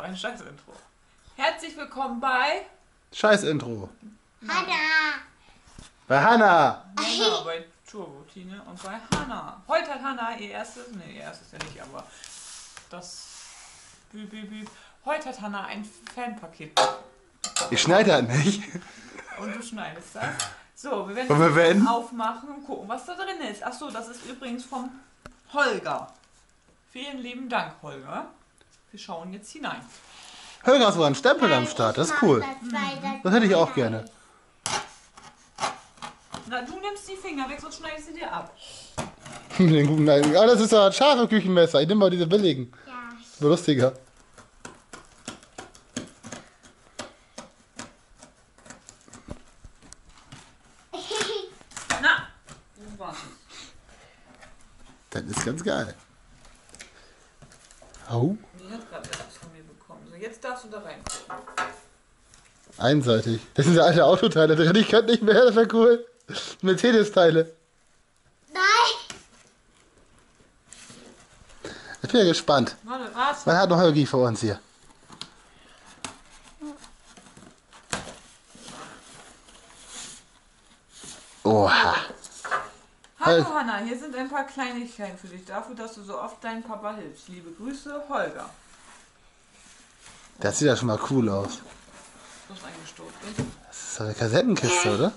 war ein scheiß Intro. Herzlich willkommen bei. Scheiß Intro. Hanna. Bei Hanna. Genau, bei Turbotine und bei Hanna. Heute hat Hanna ihr erstes. Ne, ihr erstes ja nicht, aber das. Bü, bü, bü. Heute hat Hanna ein Fanpaket. Ich schneide das nicht. Und du schneidest das. So, wir werden wir das werden- aufmachen und gucken, was da drin ist. Achso, das ist übrigens vom Holger. Vielen lieben Dank, Holger. Wir schauen jetzt hinein. Holger hast so einen Stempel am Start. Das ist cool. Das hätte ich auch gerne. Na, du nimmst die Finger weg, sonst schneide ich sie dir ab. Den guten Nein. Ah, das ist ja ein scharfe Küchenmesser. Ich nehme mal diese billigen. Ja. So lustiger. Na, wo war's? Das ist ganz geil. Au. Hat etwas bekommen. So, jetzt darfst du da rein. Einseitig. Das sind ja alte Autoteile. Ich könnte nicht mehr. Das wäre cool. Mercedes-Teile. Nein. Ich bin ja gespannt. Warte, was? Was hat noch Holgi für uns hier? Oha. Hallo Hol- Hanna, hier sind ein paar Kleinigkeiten für dich. Dafür, dass du so oft deinem Papa hilfst. Liebe Grüße, Holger. Das sieht ja schon mal cool aus. Eingestoßen. Das ist doch eine Kassettenkiste, oder?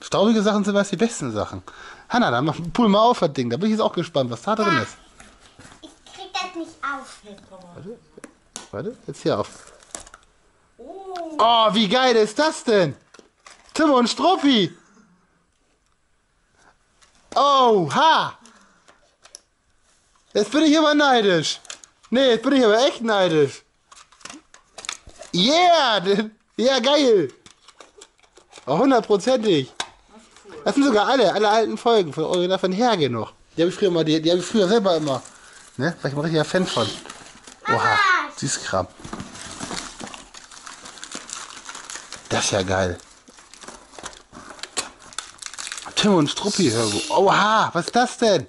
Staubige Sachen sind meist die besten Sachen. Hanna, dann mach, pull mal auf das Ding. Da bin ich jetzt auch gespannt, was da drin ist. Ich krieg das nicht auf. Warte, jetzt hier auf. Oh, Oh, wie geil ist das denn? Tim und Struppi. Oh, ha. Jetzt bin ich aber neidisch. Nee, jetzt bin ich aber echt neidisch. Yeah, ja geil. Hundertprozentig. Das sind sogar alle, alle alten Folgen von Original von Herge noch. Die habe ich früher mal, die, die habe ich früher selber immer. Ne? War ich mal richtiger Fan von. Oha, Süßkram. Das ist ja geil. Tim und Struppi Hörbuch. Oha, was ist das denn?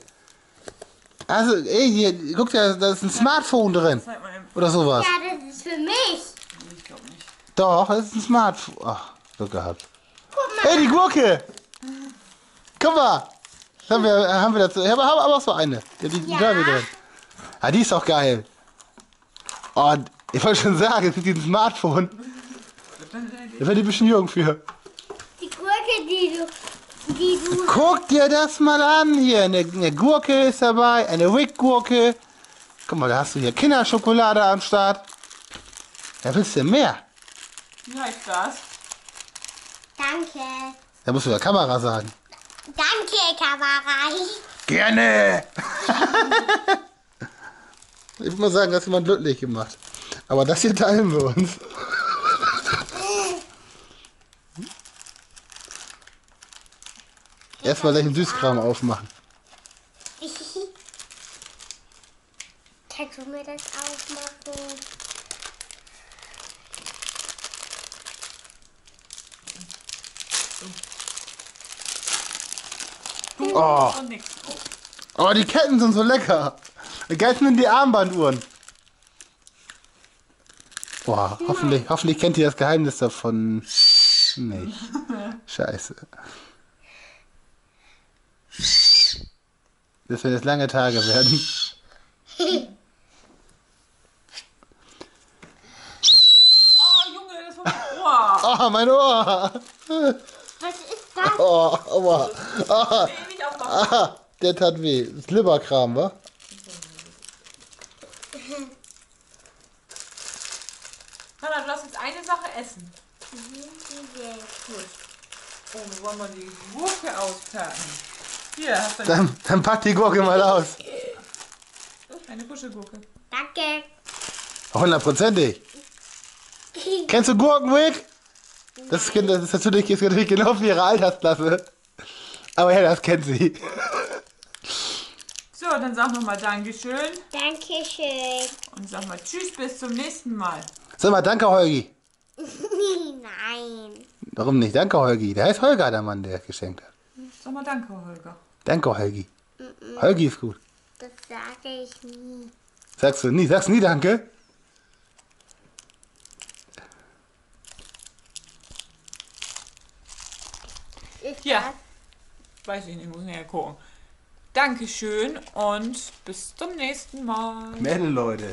Also, ey, hier, guck dir, da ist ein Smartphone drin. mal. Oder sowas. Ja, das ist für mich. Ich glaube nicht. Doch, das ist ein Smartphone. Ach, Glück gehabt. Hey, die Gurke! Guck mal! Haben wir, haben wir dazu. Ich habe hab aber auch so eine. Die, die, Ja. Drin. Ah, die ist auch geil. Oh, ich wollte schon sagen, es ist dieses Smartphone. Da wäre die ein bisschen jung für. Die Gurke, die du Guck dir das mal an hier. Eine, eine Gurke ist dabei, eine Wick-Gurke. Guck mal, da hast du hier Kinderschokolade am Start. Ja, willst du mehr? Wie heißt das? Danke. Da musst du der Kamera sagen. Danke, Kamera. Gerne! ich mal sagen, das hat jemand glücklich gemacht. Aber das hier teilen wir uns. Erstmal gleich einen Süßkram aufmachen. Kannst du mir das aufmachen? Du Oh. Oh, die Ketten sind so lecker. Die geilsten sind die Armbanduhren. Boah, hoffentlich, hoffentlich kennt ihr das Geheimnis davon nicht. Scheiße. Das werden jetzt lange Tage werden. Oh, Junge, das war mein Ohr. Oh, mein Ohr. Was ist das? Oh, aua. Ah, Nee, nicht aufmachen. ah, der tat weh. Leberkram, wa? Hanna, du darfst jetzt eine Sache essen. Gut. Oh, wir wollen mal die Gurke auspacken. Hier, hast du Dann, dann pack die Gurke mal aus. eine Kuschelgurke. Danke. Hundertprozentig. Kennst du Gurkenwick? Das ist, das ist natürlich, ist natürlich genau für ihre Altersklasse. Aber ja, das kennt sie. So, dann sag nochmal Dankeschön Dankeschön. und sag mal Tschüss, bis zum nächsten Mal. Sag mal, danke Holgi. Nein. Warum nicht? Danke Holgi. Der heißt Holger, der Mann, der geschenkt hat. Sag mal Danke, Holger. Danke, Holgi. Mm Holgi ist gut. Das sage ich nie. Sagst du nie? Sagst nie Danke? Ich ja. Sag... Weiß ich nicht, muss näher gucken. Dankeschön und bis zum nächsten Mal. Melde, Leute.